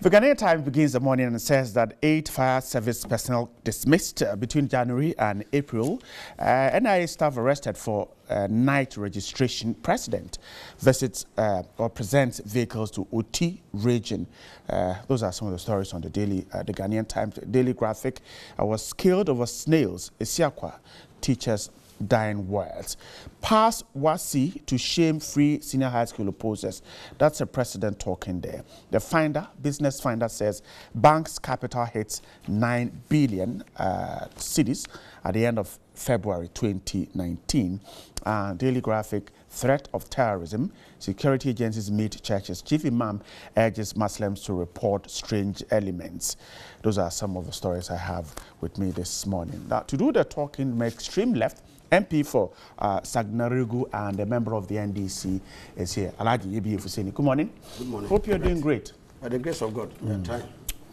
The Ghanaian Times begins the morning and says that eight fire service personnel dismissed uh, between January and April. Uh, NIA staff arrested for uh, night registration. President visits uh, or presents vehicles to Oti region. Uh, those are some of the stories on the daily, uh, the Ghanaian Times daily graphic. I was killed over snails. Isiakwa teachers dying words. Pass WASSCE to shame-free senior high school opposers. That's a president talking there. The finder, business finder says bank's capital hits 9 billion uh, cedis at the end of February 2019. Uh, Daily Graphic, threat of terrorism. Security agencies meet churches. Chief Imam urges Muslims to report strange elements. Those are some of the stories I have with me this morning. Now, to do the talking, my extreme left, MP for uh, Sagnarigu and a member of the NDC is here. Alaji Yebi Fuseni. Good morning. Good morning. Hope you're doing great. By the grace of God, we are trying.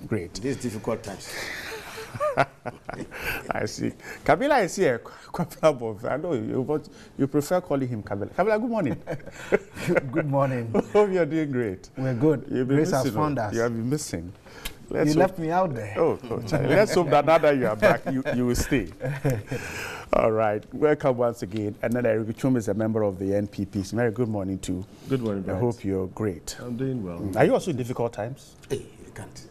Great. These difficult times. I see. Kabila is here. Kabila, I know you, but you prefer calling him Kabila. Kabila, good morning. Good morning. Hope you're doing great. We're good. You've been Grace has found oh. us. You have been missing. You Let's left me out there. Oh, oh let's hope that now that you are back, you, you will stay. All right. Welcome once again. And then Eric Chum is a member of the NPP. Very good morning too. Good morning, I Brian. hope you're great. I'm doing well. Mm. Are you also in difficult times? Hey, you can't.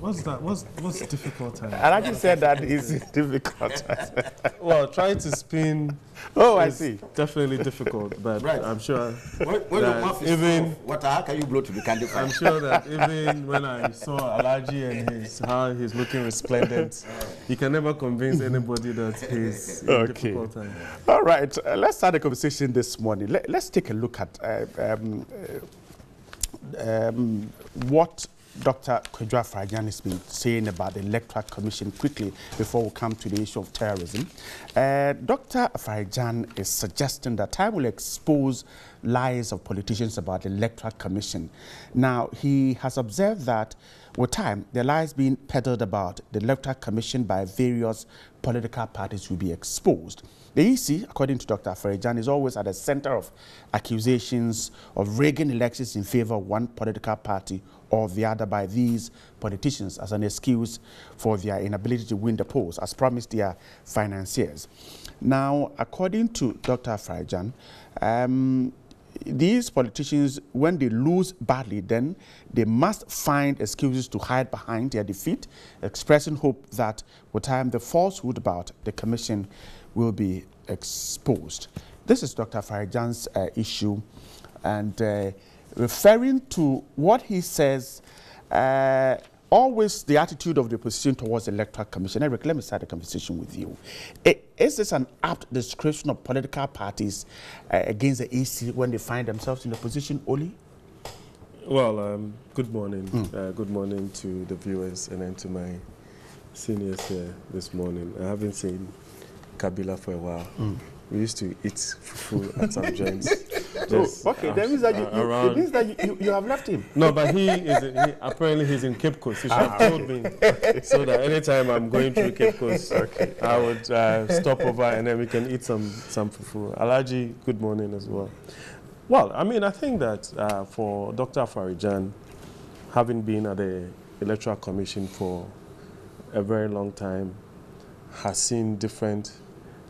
What's that? What's what's difficult time? I actually said that it's difficult times. Well, trying to spin. Oh, I see. Definitely difficult, but Right. I'm sure. When, when your that mouth is even full of water, how can you blow to the candy I'm sure that even when I saw Alaji and his how he's looking resplendent, you can never convince anybody that he's in Okay. difficult time. All right, uh, let's start the conversation this morning. Let, us take a look at uh, um, uh, um, what Dr. Kwadwo Afari-Gyan has been saying about the Electoral Commission quickly before we come to the issue of terrorism. Uh, Dr. Afari-Gyan is suggesting that time will expose lies of politicians about the Electoral Commission. Now, he has observed that with time, the lies being peddled about the Electoral Commission by various political parties will be exposed. The EC, according to Dr. Afari-Gyan, is always at the center of accusations of rigging elections in favor of one political party or the other by these politicians as an excuse for their inability to win the polls, as promised their financiers. Now, according to Dr. Afari-Gyan, um, these politicians, when they lose badly, then they must find excuses to hide behind their defeat, expressing hope that with time the falsehood about the commission will be exposed. This is Dr. Farajan's uh, issue, and uh, referring to what he says, uh, always the attitude of the opposition towards the electoral commission. Eric, let me start the conversation with you. I- Is this an apt description of political parties uh, against the EC when they find themselves in the position, Oli? Well, um, good morning. Uh, good morning to the viewers and then to my seniors here this morning. I haven't seen Kabila for a while. We used to eat fufu at some joints. just, oh, okay. that means that, you, uh, you, it means that you, you, you have left him. No, but he is he, apparently he's in Cape Coast. He should have told me so that anytime I'm going to Cape Coast, okay. I would uh, stop over and then we can eat some some fufu. Alaji, good morning as well. Well, I mean, I think that uh, for Dr. Farijan, having been at the Electoral Commission for a very long time, has seen different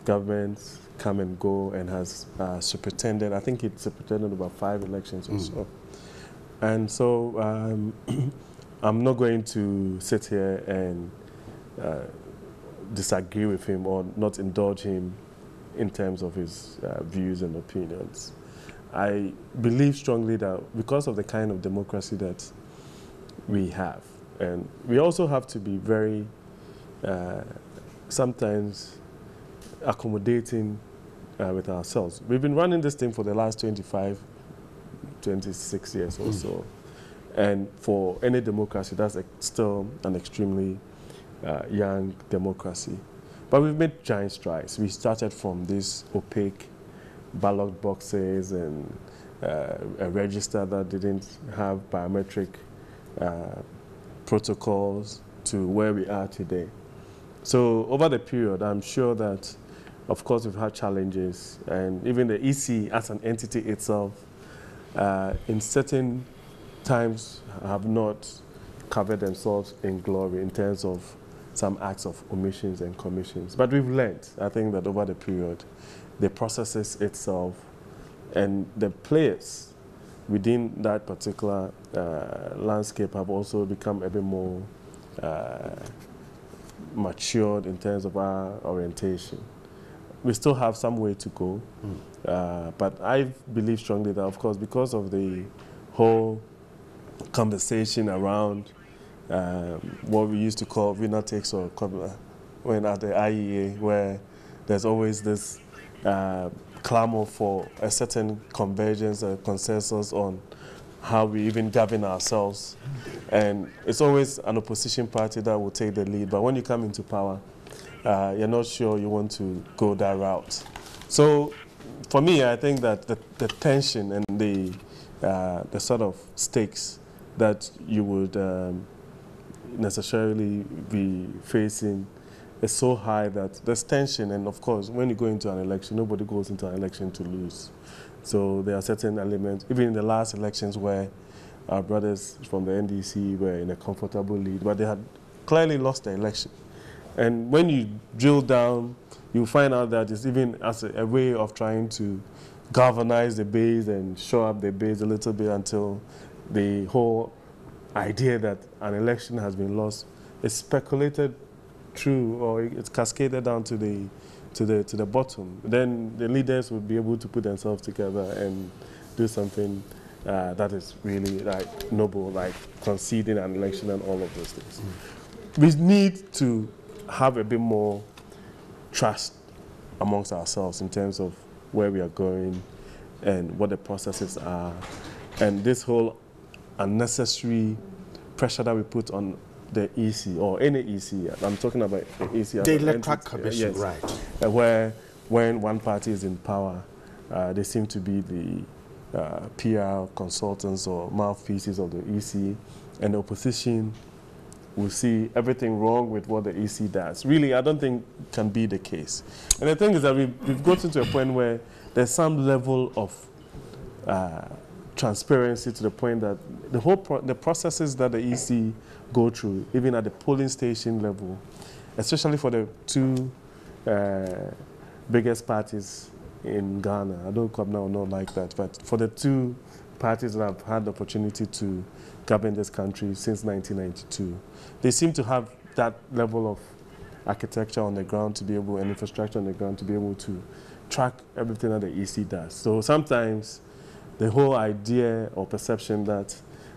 governments come and go and has uh, superintended, I think it's superintended about five elections or so. And so um, I'm not going to sit here and uh, disagree with him or not indulge him in terms of his uh, views and opinions. I believe strongly that because of the kind of democracy that we have, and we also have to be very uh, sometimes accommodating uh, with ourselves. We've been running this thing for the last 25, 26 years or so. And for any democracy, that's still an extremely uh, young democracy. But we've made giant strides. We started from these opaque ballot boxes and uh, a register that didn't have biometric uh, protocols to where we are today. So over the period, I'm sure that, of course, we've had challenges, and even the EC as an entity itself, uh, in certain times, have not covered themselves in glory in terms of some acts of omissions and commissions. But we've learned, I think, that over the period, the processes itself and the players within that particular uh, landscape have also become a bit more uh, matured in terms of our orientation. We still have some way to go, uh, but I believe strongly that, of course, because of the whole conversation around um, what we used to call winner takes or when at the IEA, where there's always this uh, clamor for a certain convergence, a consensus on how we even govern ourselves. And it's always an opposition party that will take the lead. But when you come into power, uh, you're not sure you want to go that route. So for me, I think that the, the tension and the, uh, the sort of stakes that you would um, necessarily be facing is so high that there's tension. And of course, when you go into an election, nobody goes into an election to lose. So there are certain elements, even in the last elections where our brothers from the NDC were in a comfortable lead, but they had clearly lost the election. And when you drill down, you find out that it's even as a, a way of trying to galvanize the base and show up the base a little bit until the whole idea that an election has been lost is speculated through or it's cascaded down to the to the to the bottom. Then the leaders would be able to put themselves together and do something uh, that is really like noble, like conceding an election and all of those things. We need to have a bit more trust amongst ourselves in terms of where we are going and what the processes are, and this whole unnecessary pressure that we put on the EC or any EC. I'm talking about the EC. The Electoral Commission, yes, right. uh, where when one party is in power, uh, they seem to be the uh, PR consultants or mouthpieces of the EC, and the opposition will see everything wrong with what the EC does. Really, I don't think can be the case. And the thing is that we've, we've gotten to a point where there's some level of uh, transparency to the point that the whole pro- the processes that the EC go through, even at the polling station level, especially for the two uh, biggest parties in Ghana. I don't come now not like that, but for the two parties that have had the opportunity to govern this country since 1992, they seem to have that level of architecture on the ground to be able and infrastructure on the ground to be able to track everything that the EC does. So sometimes the whole idea or perception that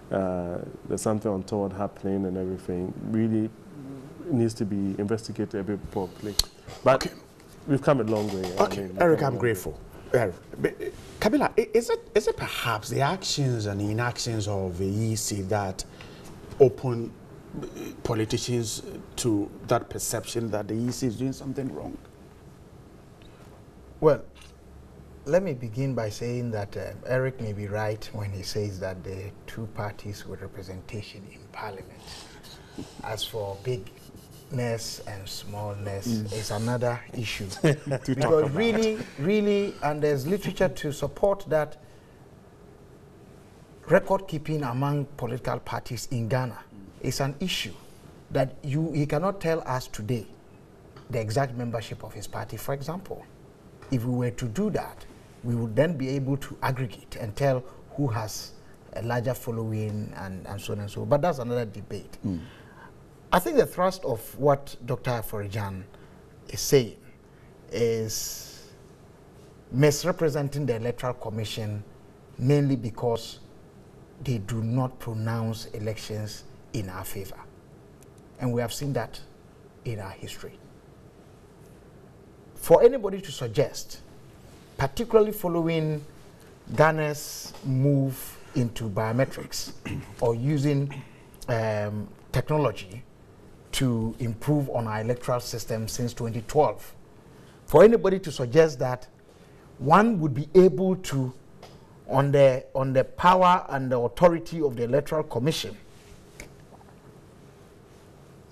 uh, there's something untoward happening and everything really needs to be investigated a bit properly. But Okay. we've come a long way. I Okay, mean, Eric, I'm grateful. But, uh, Kabila, is it, is it perhaps the actions and inactions of the EC that open uh, politicians to that perception that the EC is doing something wrong? Well, let me begin by saying that uh, Eric may be right when he says that the two parties with representation in parliament. As for bigness and smallness, is another issue. because really, really, and there's literature to support that record keeping among political parties in Ghana is an issue that you he cannot tell us today the exact membership of his party, for example. If we were to do that, we would then be able to aggregate and tell who has a larger following and, and so on and so. But that's another debate. I think the thrust of what Dr. Forijan is saying is misrepresenting the Electoral Commission mainly because they do not pronounce elections in our favor. And we have seen that in our history. For anybody to suggest, particularly following Ghana's move into biometrics or using um, technology to improve on our electoral system since 2012, for anybody to suggest that one would be able to, on the, on the power and the authority of the Electoral Commission,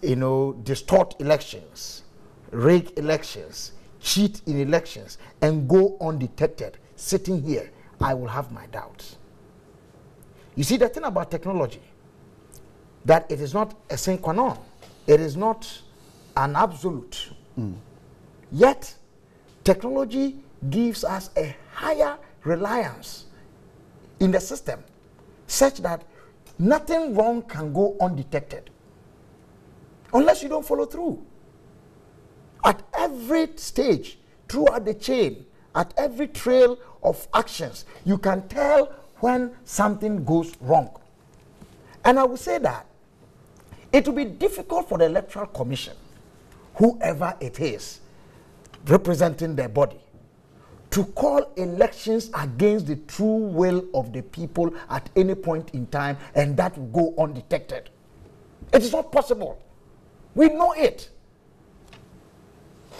you know, distort elections, rig elections, cheat in elections, and go undetected, sitting here, I will have my doubts. You see, the thing about technology, that it is not a sine qua non, it is not an absolute. Yet, technology gives us a higher reliance in the system such that nothing wrong can go undetected unless you don't follow through. At every stage, throughout the chain, at every trail of actions, you can tell when something goes wrong. And I will say that it will be difficult for the Electoral Commission, whoever it is, representing their body, to call elections against the true will of the people at any point in time and that will go undetected. It is not possible. We know it.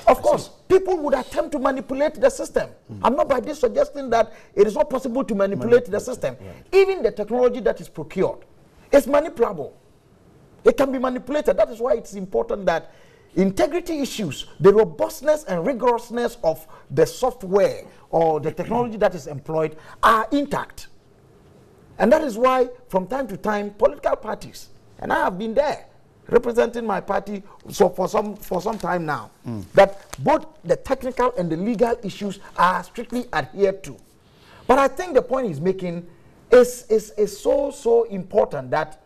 Of course, people would attempt to manipulate the system. Hmm. I'm not by this suggesting that it is not possible to manipulate the system. Even the technology that is procured is manipulable. It can be manipulated. That is why it's important that integrity issues, the robustness and rigorousness of the software or the technology that is employed are intact. And that is why, from time to time, political parties, and I have been there representing my party so for some for some time now, hmm. that both the technical and the legal issues are strictly adhered to. But I think the point he's making is, is, is so, so important that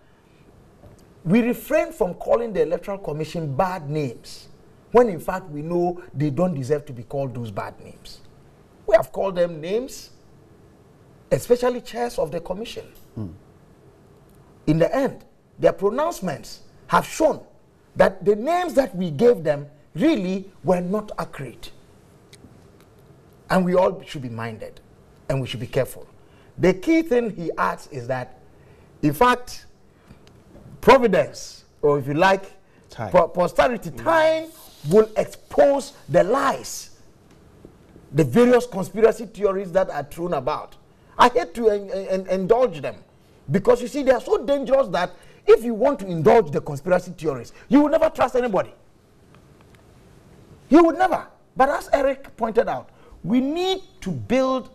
we refrain from calling the Electoral Commission bad names when in fact we know they don't deserve to be called those bad names. We have called them names, especially chairs of the commission. In the end, their pronouncements have shown that the names that we gave them really were not accurate. And we all should be minded and we should be careful. The key thing he adds is that, in fact, providence, or if you like, Time. po- posterity, time will expose the lies, the various conspiracy theories that are thrown about. I hate to en- en- indulge them because you see, they are so dangerous that if you want to indulge the conspiracy theories, you will never trust anybody. You would never. But as Eric pointed out, we need to build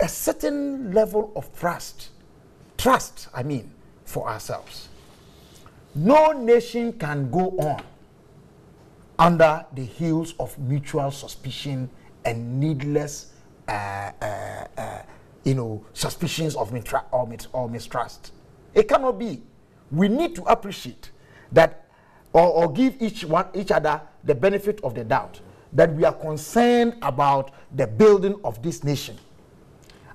a certain level of trust. Trust, I mean, for ourselves. No nation can go on under the heels of mutual suspicion and needless, uh, uh, uh, you know, suspicions of mitra- or, mis- or mistrust. It cannot be. We need to appreciate that, or, or give each one, each other the benefit of the doubt that we are concerned about the building of this nation.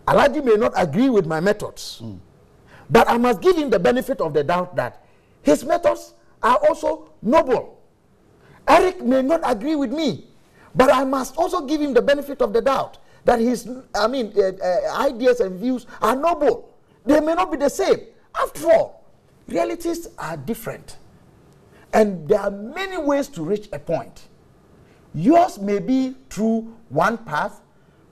Alaji may not agree with my methods, but I must give him the benefit of the doubt that his methods are also noble. Eric may not agree with me, but I must also give him the benefit of the doubt that his, I mean, uh, uh, ideas and views are noble. They may not be the same. After all, realities are different. And there are many ways to reach a point. Yours may be through one path,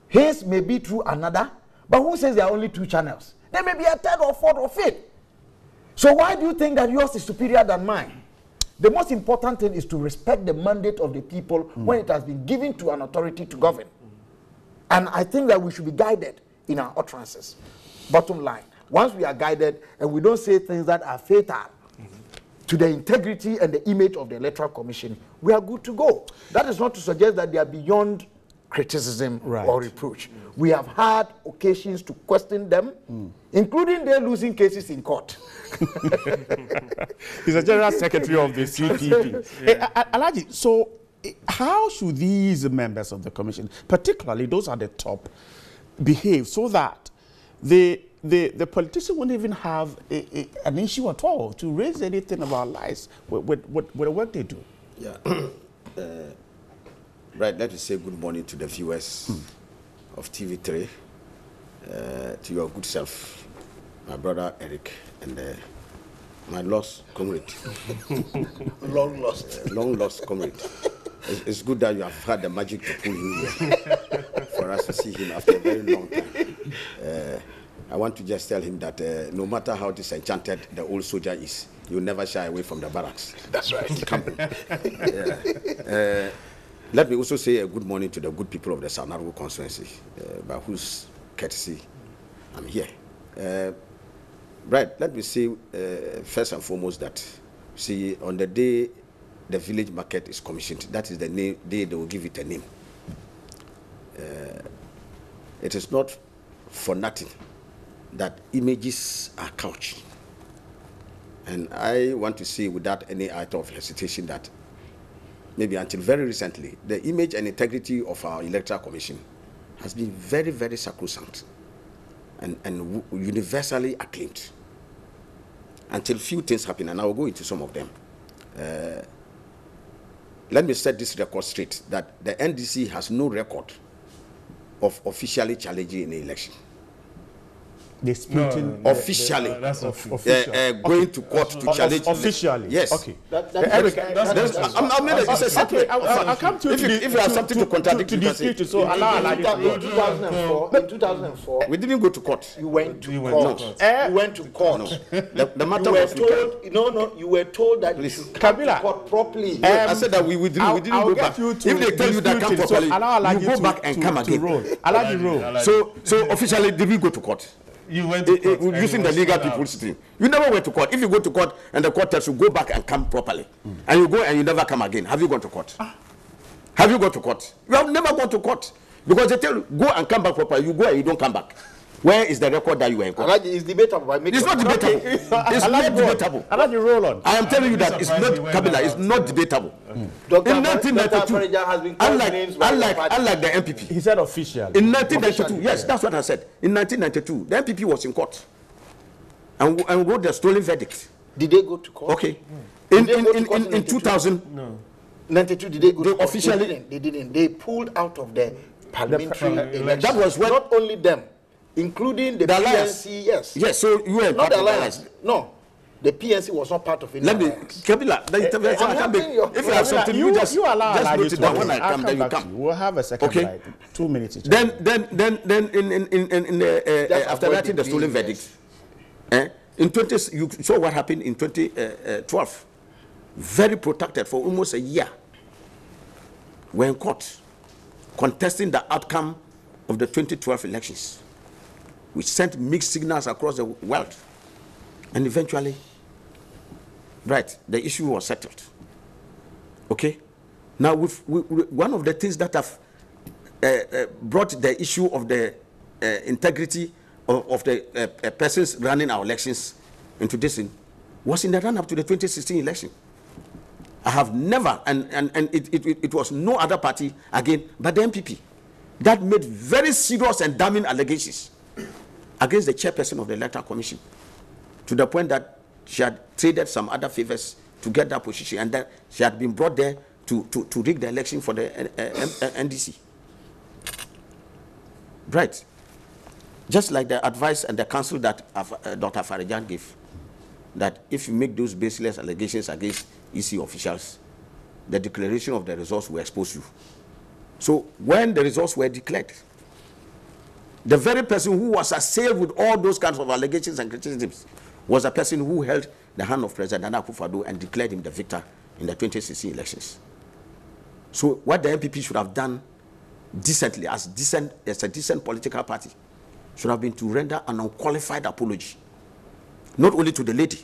his may be through another, but who says there are only two channels? There may be a third or fourth or fifth. So why do you think that yours is superior than mine? The most important thing is to respect the mandate of the people mm. when it has been given to an authority to govern. And I think that we should be guided in our utterances. Bottom line, once we are guided and we don't say things that are fatal to the integrity and the image of the Electoral Commission, we are good to go. That is not to suggest that they are beyond criticism Right. or reproach. We have had occasions to question them, including their losing cases in court. He's a general secretary of the CPP. Hey, A- A- so eh, how should these members of the commission, particularly those at the top, behave so that the the, the politician won't even have a, a, an issue at all to raise anything about lies with, with, with, with the work they do? Yeah. uh, right, let me say good morning to the viewers of TV3, uh, to your good self, my brother Eric, and uh, my lost comrade, Long lost. uh, long lost comrade. It's, it's good that you have had the magic to pull him here for us to see him after a very long time. Uh, I want to just tell him that uh, no matter how disenchanted the old soldier is, you'll never shy away from the barracks. That's right. Camping. yeah. uh, let me also say a good morning to the good people of the Sagnarigu constituency, uh, by whose courtesy I'm here. Uh, Right, let me say uh, first and foremost that, see, on the day the village market is commissioned, that is the name, day they will give it a name. Uh, it is not for nothing that images are couched. And I want to say without any item of hesitation that maybe until very recently, the image and integrity of our electoral commission has been very, very sacrosanct and, and universally acclaimed. Until few things happen, and I will go into some of them. Uh, let me set this record straight that the NDC has no record of officially challenging an election. Disputing No, Officially. Uh, that's Of- official. Uh, uh, going to court to Of- challenge. officially. Yes. Okay. That, Uh, Eric, that's- There's- that's- I'm, I'm not, it's a separate. I'll, I'll, I'll come to If you- the- if you have something to contradict, to, to dispute it. So allow Alhaji in, in 2004, in 2004, We didn't go to court. you went to You went court. court. Eh? You went to court. The, the matter You were was we told, no, no, you were told that you should come Kabila. to court properly. I said that we, we didn't, we didn't go back. If they tell you that come it. Properly, you go back and come again. roll. Alhaji roll. So, so officially, did we go to court? You went to Eh, eh, court and using the legal thing. You never went to court. If you go to court and the court tells you go back and come properly, and you go and you never come again, have you gone to court? Have you gone to court? You have never gone to court because they tell you go and come back properly. You go and you don't come back. Where is the record that you were in court? It's debatable. I make It's not debatable. It's not Alhaji roll. debatable. Alhaji roll on. I am telling you that it's not Kabila. It's not debatable. Mm. Dr. In 1992, Farija has been called unlike unlike unlike the NPP, He said official. in 1992, yes, that's what I said. In 1992, the NPP was in court and, and wrote the stolen verdict. Did they go to court? Okay. In, Did they in, in, in, in in 92? 2000, 92, did they go They to court? officially- They didn't. They didn't. They pulled out of the parliamentary parliament- uh, election. That was when- Not only them, including the, The alliance. PNC, yes. yes, so you were Not part the of the alliance. No. The PNC was not part of it. Let me, alliance. Kabila, the intervention, I'm be- helping if you have Kabila, something, you, you just, you allow just Alhaji note to it down. When I come, then you come. We'll have a second Okay. bite. Two minutes each. Then, then, then, then, in, in, in, in, in the, uh, uh, after avoid writing the the stolen verdict, eh, in 20, you saw what happened in 2012. Very protected for almost a year. We're in court contesting the outcome of the 2012 elections, which sent mixed signals across the world. And eventually, right, the issue was settled. Okay? Now, with one of the things that have uh, uh, brought the issue of the uh, integrity of, of the uh, uh, persons running our elections into this was in the run up to the 2016 election. I have never, and, and, and it, it- it was no other party again but the NPP that made very serious and damning allegations against the chairperson of the Electoral Commission to the point that she had traded some other favors to get that position and that she had been brought there to, to, to rig the election for the uh, M- uh, NDC. Right. Just like the advice and the counsel that uh, Dr. Farajan gave, that if you make those baseless allegations against EC officials, the declaration of the results will expose you. So when the results were declared, the very person who was assailed with all those kinds of allegations and criticisms was the person who held the hand of President Nana Akufo-Addo and declared him the victor in the 2016 elections. So what the NPP should have done decently, as decent as a decent political party, should have been to render an unqualified apology, not only to the lady,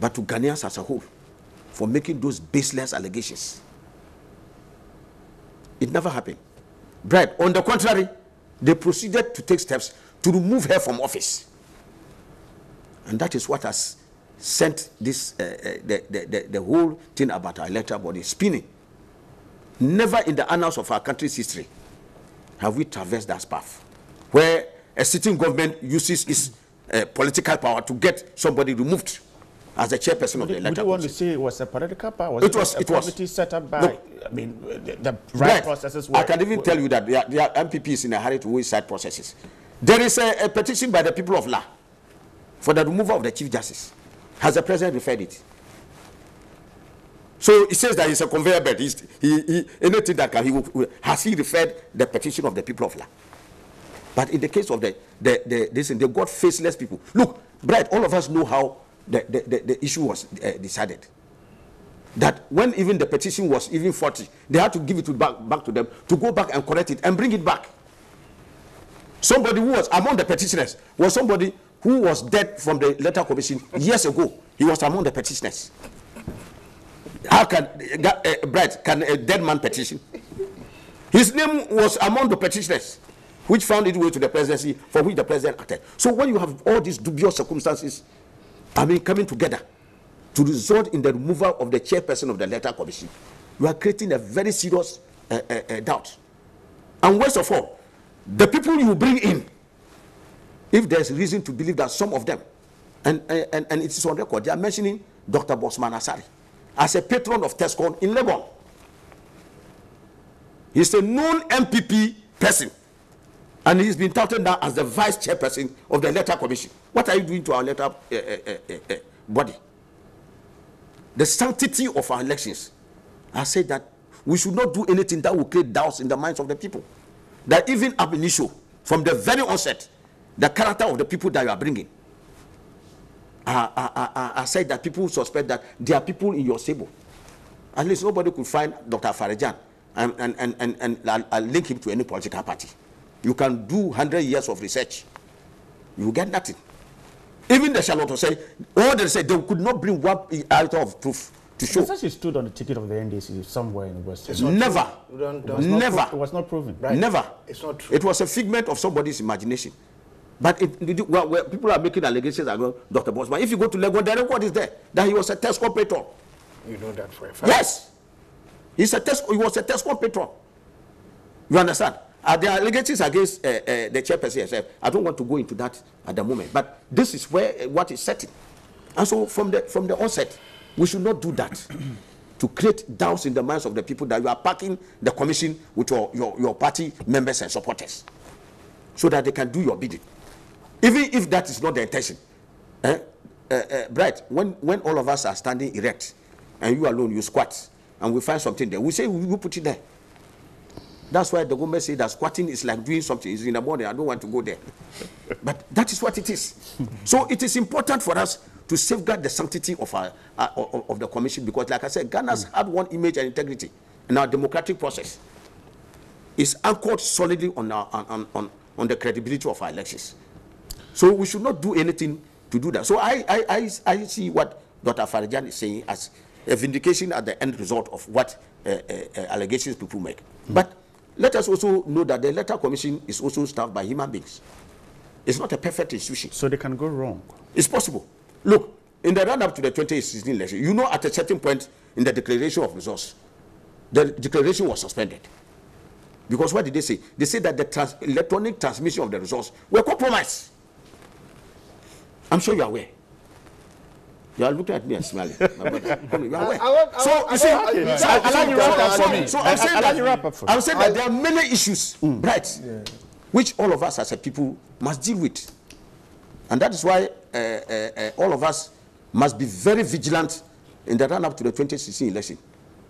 but to Ghanaians as a whole, for making those baseless allegations. It never happened. Right. On the contrary, they proceeded to take steps to remove her from office. And that is what has sent this, uh, uh, the, the, the, the whole thing about our electoral body spinning. Never in the annals of our country's history have we traversed that path where a sitting government uses its uh, political power to get somebody removed as the chairperson of the you, would electoral you want to say it was a political power? Was It was- A it was. committee set up by, Look. I mean, the, the right, Right. processes were. I can even tell you that there are, are NPPs in a hurry to waste side processes. There is a, a petition by the people of La for the removal of the Chief Justice. Has the president referred it? So it says that it's a conveyor belt. He's, he, he, anything that can, he will- has he referred the petition of the people of La? But in the case of the, the, the this, they got faceless people. Look, Brett, all of us know how the, the, the, issue was uh, decided that when even the petition was even 40, they had to give it to back, back to them to go back and correct it and bring it back. Somebody who was among the petitioners was somebody who was dead from the electoral commission years ago. He was among the petitioners. How can uh, uh, Bright can a dead man petition? His name was among the petitioners, which found its way to the presidency, for which the president acted. So when you have all these dubious circumstances, I mean, coming together to result in the removal of the chairperson of the electoral commission, you are creating a very serious uh, uh, uh, doubt. And worst of all, the people you bring in, if there's reason to believe that some of them, and, and, and it is on record, they are mentioning Dr. Bossman Asare as a patron of TESCON in Legon. He's a known MPP person. And he's been touted now as the vice chairperson of the electoral commission. What are you doing to our electoral uh, uh, uh, body? The sanctity of our elections. I said that we should not do anything that will create doubts in the minds of the people. That even ab initio, from the very onset, the character of the people that you are bringing, I, I, I, I said that people suspect that there are people in your stable. At least nobody could find Dr. Farajan and, and, and, and, and link him to any political party. You can do 100 years of research, you get nothing. Even the Charlotte say, all they say, they could not bring one item of proof to show. Because he stood on the ticket of the NDC somewhere in the West. Never. Never. It was not proven. Right. Never. It's not true. It was a figment of somebody's imagination. But it, well, well, people are making allegations about Dr. Bosman. If you go to Legon, the record is there that he was a test operator. You know that for a fact. Yes. He's a test, he was a test operator. You understand? Uh, there are allegations against uh, uh, the chairperson herself. I don't want to go into that at the moment. But this is where uh, what is setting. And so from the, from the onset, we should not do that to create doubts in the minds of the people that you are packing the commission with your, your, your party members and supporters so that they can do your bidding. Even if that is not the intention. Eh? Uh, uh, Bright, when, when all of us are standing erect and you alone, you squat, and we find something there, we say we will put it there. That's why the government say that squatting is like doing something. It's in the morning. I don't want to go there. but that is what it is. so it is important for us to safeguard the sanctity of our uh, of the commission because, like I said, Ghana's mm. had one image and integrity in our democratic process. Is anchored solidly on our on, on, on the credibility of our elections. So we should not do anything to do that. So I I, I, I see what Dr. Farajan is saying as a vindication at the end result of what uh, uh, uh allegations people make. Mm. But let us also know that the electoral commission is also staffed by human beings. It's not a perfect institution. So they can go wrong. It's possible. Look, in the run up to the 2016 election, you know at a certain point in the declaration of results, the declaration was suspended. Because what did they say? They said that the trans electronic transmission of the results were compromised. I'm sure you are aware. You are looking at me and smiling. My brother. You are aware. So, you see, so I'm saying that, I'm saying that there are many issues, mm. right, yeah. which all of us as a people must deal with. And that is why uh, uh, uh, all of us must be very vigilant in the run up to the 2016 election.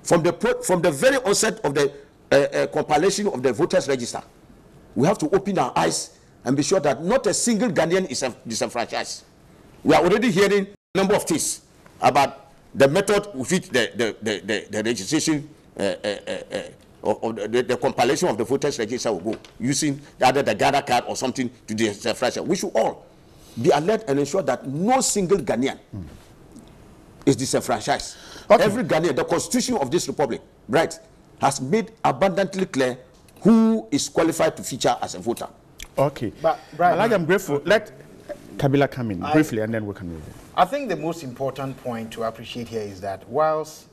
From the, from the very onset of the uh, uh, compilation of the voters register, we have to open our eyes and be sure that not a single Ghanaian is disenfranchised. We are already hearing number of things about the method with which the, the, the, the, the registration uh, uh, uh, of, the, the, compilation of the voters register will go using either the Ghana card or something to disenfranchise. We should all be alert and ensure that no single Ghanaian mm. is disenfranchised. Okay. Every Ghanaian, the constitution of this republic, right, has made abundantly clear who is qualified to feature as a voter. Okay. But, Brian, like I'm grateful. Let Kabila come in I, briefly and then we can move on. I think the most important point to appreciate here is that whilst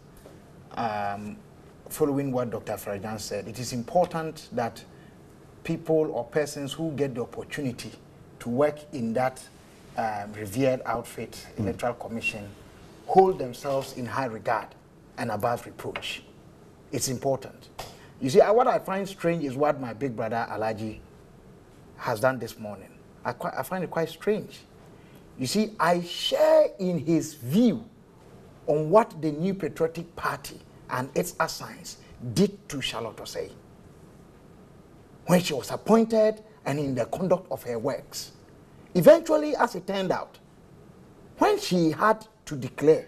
um, following what Dr. Farajan said, it is important that people or persons who get the opportunity to work in that um, revered outfit, mm. Electoral Commission, hold themselves in high regard and above reproach. It's important. You see, what I find strange is what my big brother Alaji has done this morning. I, quite, I find it quite strange. You see, I share in his view on what the New Patriotic Party and its assigns did to Charlotte Osei when she was appointed and in the conduct of her works. Eventually, as it turned out, when she had to declare,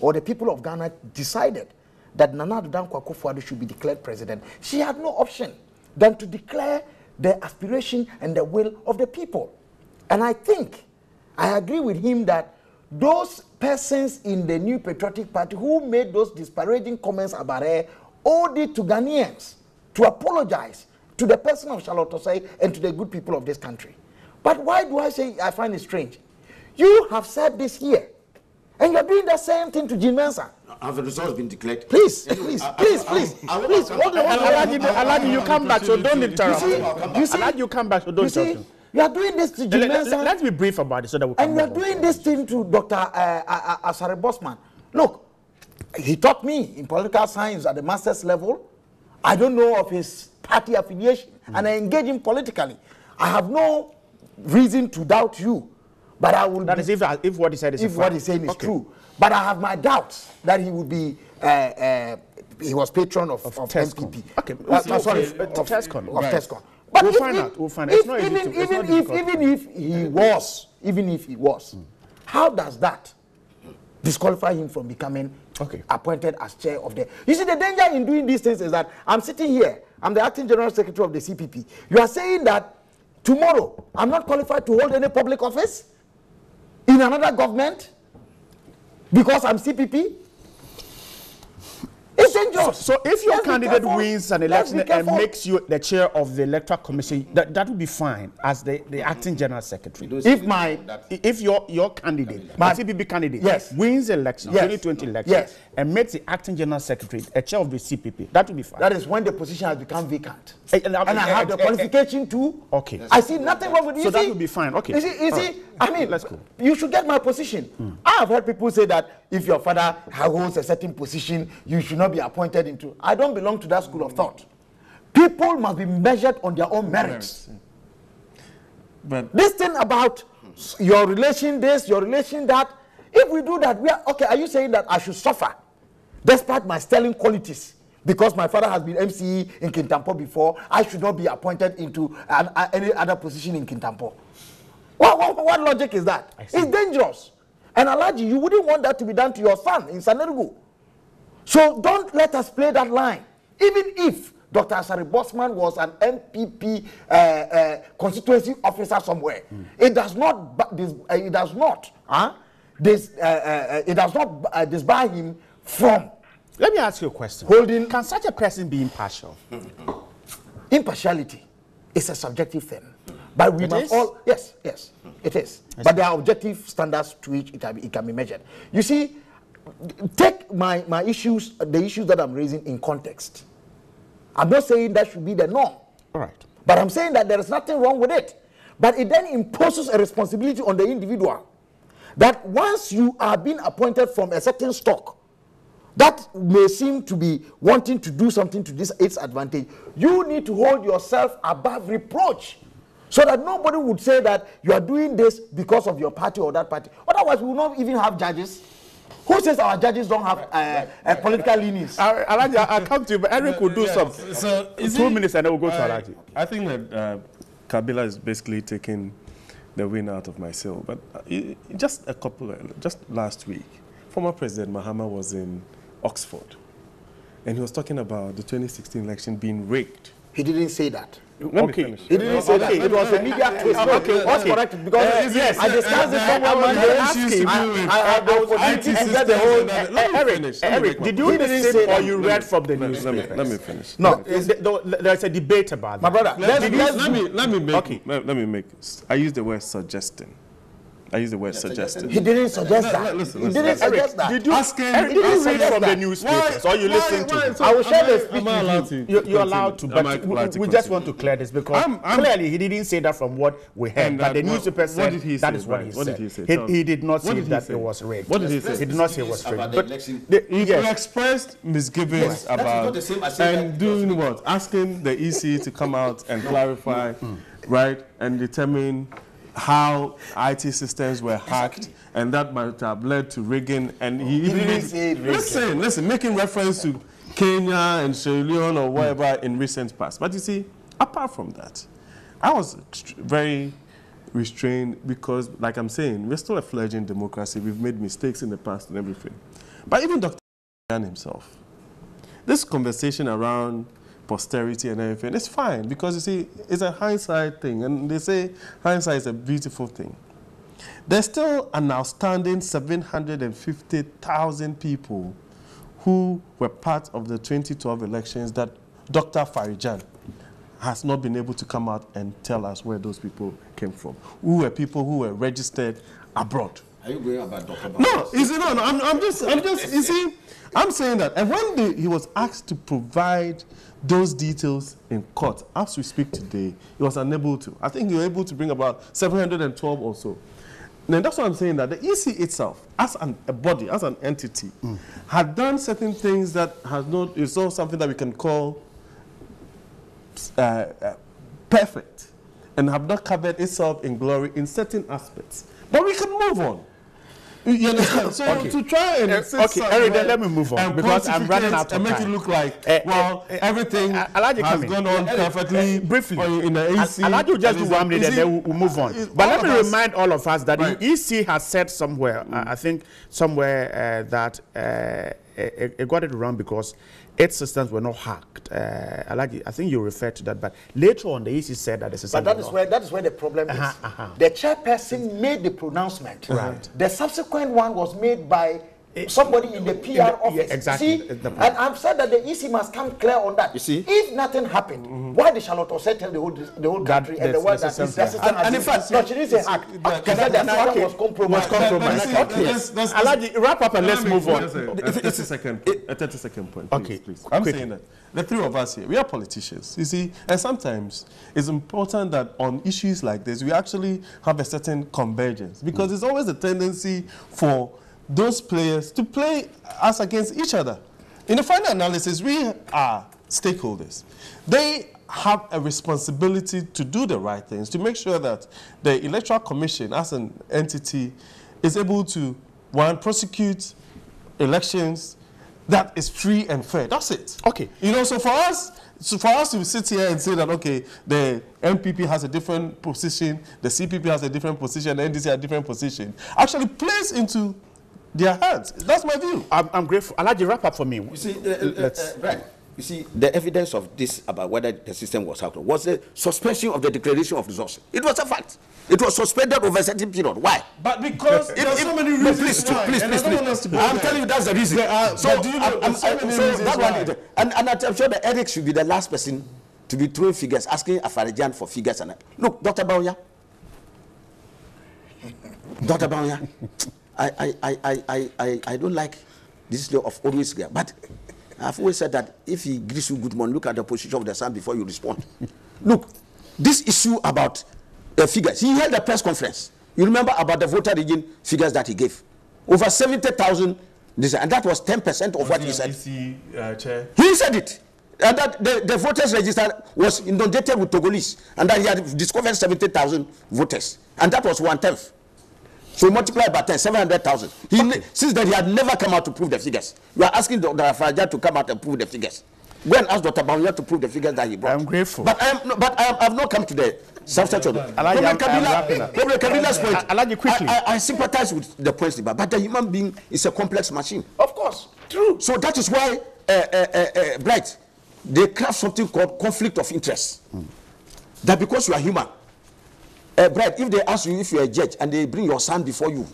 or the people of Ghana decided that Nana Addo Dankwa should be declared president, she had no option than to declare the aspiration and the will of the people. And I think I agree with him that those persons in the New Patriotic Party who made those disparaging comments about her owed it to Ghanaians to apologize to the person of Charlotte Osei and to the good people of this country. But why do I say I find it strange? You have said this here, and you're doing the same thing to Jean Mensa. Have the results been declared? Please, please, please, please, please, hold on, hold on. Alaji, Alaji, you come back, so don't interrupt. You see, you see, Alaji, you come back, so don't interrupt. You are doing this to Jean Let, Mensa. us be brief about it so that we can And move on. doing this thing to Dr. Uh, uh, uh, Asare Bosman. Look, he taught me in political science at the master's level. I don't know of his party affiliation, and I engage him politically. I have no reason to doubt you, but I will. That be- is if, if what he said is if what he's saying is Okay. true. But I have my doubts that he would be. Uh, uh, he was patron of, of, Tescon. MPP. Okay, Uh, we'll- sorry, okay, of, uh, Tescon, of right. Tescon. But We'll if- find if- out, we'll find out. It's not even, to- even if even if he was, even if he was, how does that disqualify him from becoming Okay. appointed as chair of the? You see, the danger in doing these things is that I'm sitting here. I'm the acting general secretary of the CPP. You are saying that tomorrow I'm not qualified to hold any public office in another government because I'm CPP. It's dangerous. So if your Let's candidate wins an election and makes you the chair of the electoral commission, that, that would be fine as the, the acting general secretary. if my If your your candidate, My- the CPP candidate, Yes. wins the election, Yes. 2020 election, Yes. and makes the acting general secretary a chair of the CPP, that would be fine. that is when the position has become vacant. Eh, and I'm- and I eh, have the eh, eh, qualification to. Okay. I see nothing wrong with it. So You that would be fine. Okay. You see, you see right. I mean, Let's go. you should get my position. I have heard people say that if your father holds a certain position, you should not be appointed into. I don't belong to that school of thought. People must be measured on their own merits. But This thing about your relation this, your relation that, if we do that, we are okay. Are you saying that I should suffer despite my sterling qualities? Because my father has been MCE in Kintampo before, I should not be appointed into an, any other position in Kintampo. What, what, what logic is that? It's dangerous. And Alaji, you wouldn't want that to be done to your son in Sanergo. So don't let us play that line. Even if Dr. Asari Bosman was an MPP uh, uh, constituency officer somewhere, it does not. Dis, uh, it does not. Huh? This, uh, uh, it does not uh, disbar him from Let me ask you a question. Holding- Can such a person be impartial? impartiality. It's a subjective thing, but we It must is? all. Yes, yes, it is. But there are objective standards to which it can be, it can be measured. You see, take my my issues, the issues that I'm raising in context. I'm not saying that should be the norm. All right. But I'm saying that there is nothing wrong with it. But it then imposes a responsibility on the individual that once you are being appointed from a certain stock, that may seem to be wanting to do something to this its advantage. You need to hold yourself above reproach so that nobody would say that you are doing this because of your party or that party. Otherwise, we will not even have judges. Who says our judges don't have uh, uh, political leanings? I, Alaji, I- I'll come to you, but Eric will do Yeah, some. So, you two see, minutes and then we'll go to I- Alaji. I think that uh, Kabila is basically taking the wind out of my sail. But uh, just a couple, of, just last week, former President Mahama was in Oxford, and he was talking about the 2016 election being rigged. He didn't say that. Let me Okay. finish. He didn't say that. It was a media twist. No, okay, what's okay. correct? Because Uh, yes, I discussed this uh, somewhere uh, one uh, day. issues to do I- with I had the IT opportunity to systems get the whole. and that. Let me Eric, finish. Let me Eric, make did my- you He didn't listen say or that. you Let read me- from the let me- newspapers? Let me, let me finish. No, Th- th- th- There's a debate about my that. brother. Let, Let's, let me, let's let me let me make Okay. let, let me make I use the word suggesting. I use the word suggested. He didn't suggest that. let- listen, he didn't listen. suggest that. Did you, Ask him- Eric, did you ask read him from the that. newspapers or you listen to so I will share am the I- speech am I allowed you. to You, you're allowed to, but Am we, to we just want to clear this because I'm- I'm- clearly he didn't say that from what we heard, And but the that- what- newspaper what said did he that say, is what Brian? he What did he say? He, he did not say did that say? it was rigged. What did he say? He did not say it was About rigged. But He expressed misgivings Yes, that is about not the same as saying and doing what? Asking the EC to come out and clarify, mm-hmm. right, and determine how IT systems were hacked, and that might have led to rigging. And he even didn't say rigging. listen, listen, making reference to Kenya and Sierra Leone or whatever in recent past. But you see, apart from that, I was very restrained because, like I'm saying, we're still a fledgling democracy. We've made mistakes in the past and everything. But even Dr. himself, this conversation around posterity and everything, it's fine because you see, it's a hindsight thing. And they say hindsight is a beautiful thing. there's still an outstanding 750,000 people who were part of the 2012 elections that Dr. Farijan has not been able to come out and tell us where those people came from. Who were people who were registered abroad. Are you going about Dr. No, you see, no, no, I'm, I'm just, I'm just, you see, I'm saying that. And when the, he was asked to provide those details in court, as we speak today, he was unable to. I think he was able to bring about 712 or so. Now, that's what I'm saying that the EC itself, as an, a body, as an entity, had done certain things that has not, is not something that we can call uh, uh, perfect and have not covered itself in glory in certain aspects. But we can move on. You- understand? So Okay. to try and Uh, sit okay, Eric, then let me move on, because I'm running out of and make time. it look like Eh, well eh, everything Alhaji, has gone on eh, perfectly eh, briefly. or in the. Alhaji will just do one minute and then we'll, move on. But let me remind all of us that the EC has said somewhere, I- I think somewhere uh, that uh, it, it got it wrong because its systems were not hacked. Uh, Alhaji, I think you referred to that, but later on the EC said that the system But that is not where that is where the problem is. Uh-huh, uh-huh. The chairperson made the pronouncement. Right. The subsequent one was made by somebody in the PR yeah, office. exactly. See? That's the And. I've said that the EC must come clear on that. You see? if nothing happened, why did Charlotte Osei tell the whole the whole Mm-hmm. That country and the- the world the that system- the system And- and in fact- no, she didn't say hacked. But- She said the okay. system was compromised. Was compromised. But- but- Okay. let's- let's- wrap up and let's move on. just A, a 30 second, a 30 second point, please, Okay, please. I'm quickly. saying that the three of us here, we are politicians, you see, and sometimes it's important that on issues like this, we actually have a certain convergence because there's always a tendency for those players to play us against each other. In the final analysis, we are stakeholders. They have a responsibility to do the right things, to make sure that the Electoral Commission as an entity is able to, one, prosecute elections that is free and fair. That's it. Okay. You know, so for us, so for us to sit here and say that okay, the NPP has a different position, the CPP has a different position, the NDC has a different position, actually plays into their hands. That's my view. I'm, I'm grateful. Alhaji, wrap up for me. You see, uh, uh, Let's- uh, right. You see, the evidence of this about whether the system was hacked was the suspension of the declaration of resources. It was a fact. It was suspended over a certain period. Why? But because there are If- so if- many no, reasons please, why, please, please, please. I'm there. telling you that's the reason. There are- but do you know I'm- so I'm- so reasons that one why. is- and, and I'm sure that Eric should be the last person to be throwing figures, asking Afarijan for figures. And look, Dr. Bauya, Dr. Bauya, I, I, I, I, I, I, don't like this law of always there, but I've always said that if he gives you good morning, look at the position of the sun before you respond. look, this issue about the figures, he held a press conference. You remember about the voter region figures that he gave? Over 70,000, this- and that was 10% of what he said. uh, chair. He said it. And that the, the voters register was inundated with Togolese. And that he had discovered 70,000 voters. And that was one tenth. So multiply by 10, 700,000. He ne- Since then, he had never come out to prove the figures. You are asking Dr. Afraja to come out and prove the figures. Go and ask Dr. Bawumia to prove the figures that he brought. I'm grateful. But I am, no, but I am, I've not come to the substance of it. I'm Kabila-. Comrade Kabila's point. Al- Alhaji, quickly. I, I, I sympathize with the points, but the human being is a complex machine. Of course, true. So that is why, uh, uh, uh, uh, Bright, they craft something called conflict of interest. That because you are human, uh, Bright, if they ask you if you are a judge and they bring your son before you,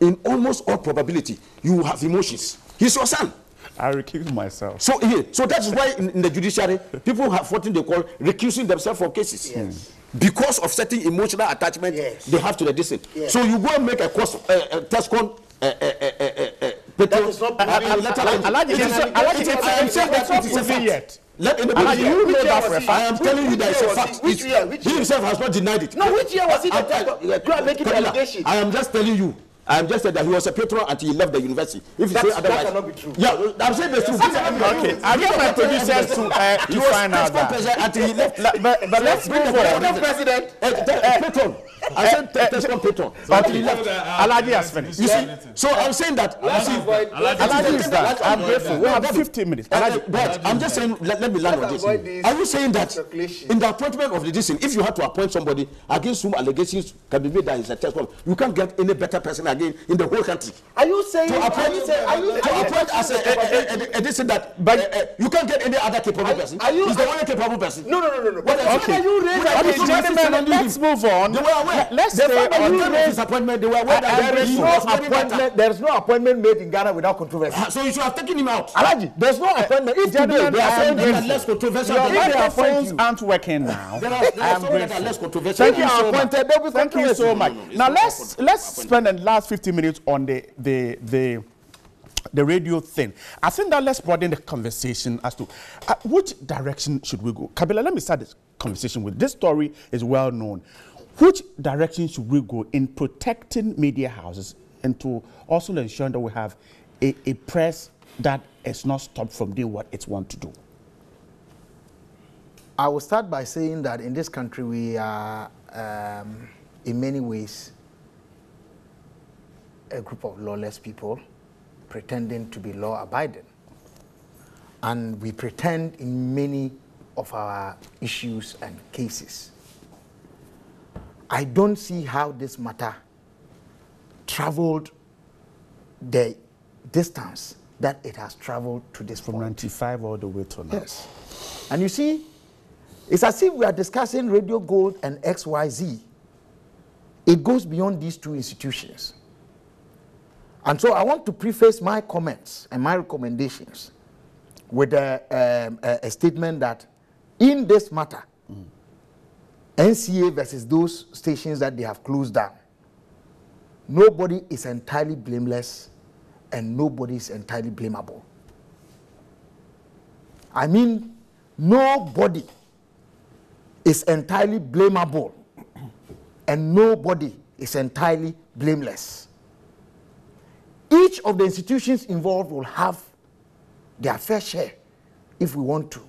in almost all probability, you will have emotions. He's your son. I recuse myself. So, here, so that is why in, in the judiciary, people have what they call recusing themselves from cases. Yes. Because of certain emotional attachment Yes. they have to the distance. Yes. So you go and make a course, uh, uh, test con, uh, uh, uh, uh, uh, That is not uh, uh, a- I am saying that it is a fact. Let anybody hear. you know that for a fact. I am telling you that it's a Which year was fact. Which year? Which He year? himself has not denied it. No, which year was it you are making the Kabila, allegation? I am just telling you. I am just saying that he was a patron until he left the university. If you That's- say that otherwise, cannot be true. Yeah, I'm saying the truth. Okay, I'll get my producers to, uh, He to was find out that. until he left. La- but- but let's Bring the president. president. Eh, patron. I said patron, patron. Until he left. Alhaji has finished. You see, so I'm saying that. Let's you see, avoid- let's Alhaji avoid- is that. I'm grateful. We have 15 minutes. Uh, uh, but I'm just saying, let me land on this. Are you saying that in the appointment of the decision, if you had to appoint somebody against whom allegations can be made that he's a test, you can't get any better person again in the whole country. Are you saying? To Are appoint, you saying? Are you? to are you- appoint as a, a, a, a, a, this and that, but uh, you can't get any other capable Are- person. are you- He's the only capable person. No, no, no, no, no. What else? Okay. You raise Okay, gentlemen, let's move on. They were aware. Let's the stay on the- raised appointment, they were aware that There is no was very better. appointment. There is no appointment made in Ghana without controversy. Ah, So you should have taken him out. Alaji, there's no appointment. If today they are saying am There are less controversial Your than leader. Their phones aren't working now. There are, I am some that are grateful. less controversial. Thank you so much. appointed, there will be Thank you so much. No, no, no, it's Now let's let's spend the last 50 minutes on the the the the radio thing. I think that let's broaden the conversation as to uh, which direction should we go. Kabila, let me start this conversation with this story is well known. Which direction should we go in protecting media houses and to also ensuring that we have a, a press that is not stopped from doing what it wants to do? I will start by saying that in this country we are, um, in many ways, a group of lawless people pretending to be law abiding. And we pretend in many of our issues and cases. I don't see how this matter traveled the distance that it has traveled to this From point. 95 all the way to now. Yes. And you see, it's as if we are discussing Radio Gold and XYZ. It goes beyond these two institutions. And so I want to preface my comments and my recommendations with a, um, a, a statement that in this matter, NCA versus those stations that they have closed down, nobody is entirely blameless and nobody is entirely blamable. I mean, nobody is entirely blamable and nobody is entirely blameless. Each of the institutions involved will have their fair share if we want to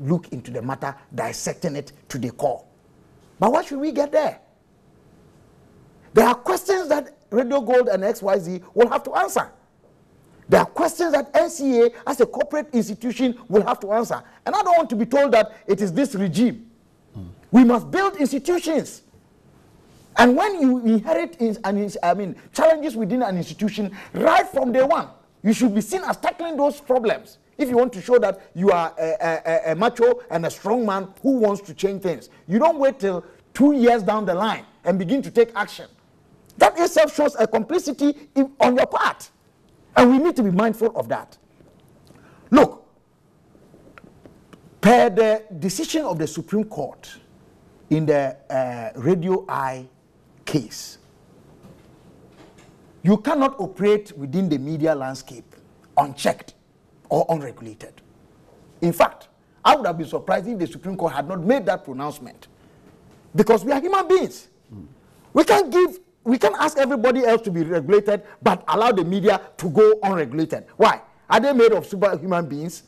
look into the matter, dissecting it to the core. But what should we get there? There are questions that Radio Gold and XYZ will have to answer. There are questions that NCA, as a corporate institution, will have to answer. And I don't want to be told that it is this regime. We must build institutions. And when you inherit in- an, I mean, challenges within an institution, right from day one, you should be seen as tackling those problems. If you want to show that you are a, a- a- a macho and a strong man who wants to change things, you don't wait till two years down the line and begin to take action. That itself shows a complicity in- on your part. And we need to be mindful of that. Look, per the decision of the Supreme Court in the uh, Radio Eye case, you cannot operate within the media landscape unchecked or unregulated. In fact, I would have been surprised if the Supreme Court had not made that pronouncement. Because we are human beings. We can't give, we can't ask everybody else to be regulated, but allow the media to go unregulated. Why? Are they made of superhuman beings?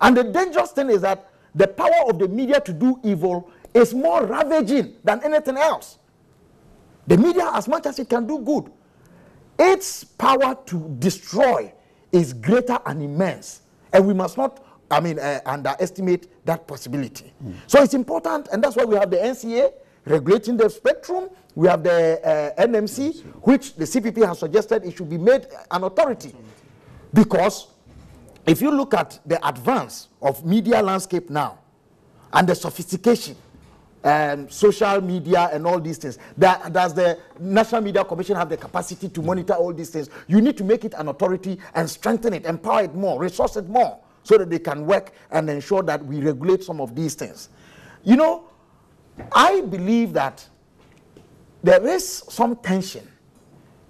And the dangerous thing is that the power of the media to do evil is more ravaging than anything else. The media, as much as it can do good, its power to destroy is greater and immense. And we must not, I mean, uh, underestimate that possibility. So it's important, and that's why we have the NCA regulating the spectrum. We have the uh, NMC, which the CPP has suggested it should be made an authority. Because if you look at the advance of media landscape now and the sophistication um, social media and all these things. That, does the national media commission have the capacity to monitor all these things? You need to make it an authority and strengthen it empower it more resource it more so that they can work and ensure that we regulate some of these things. You know i believe that there is some tension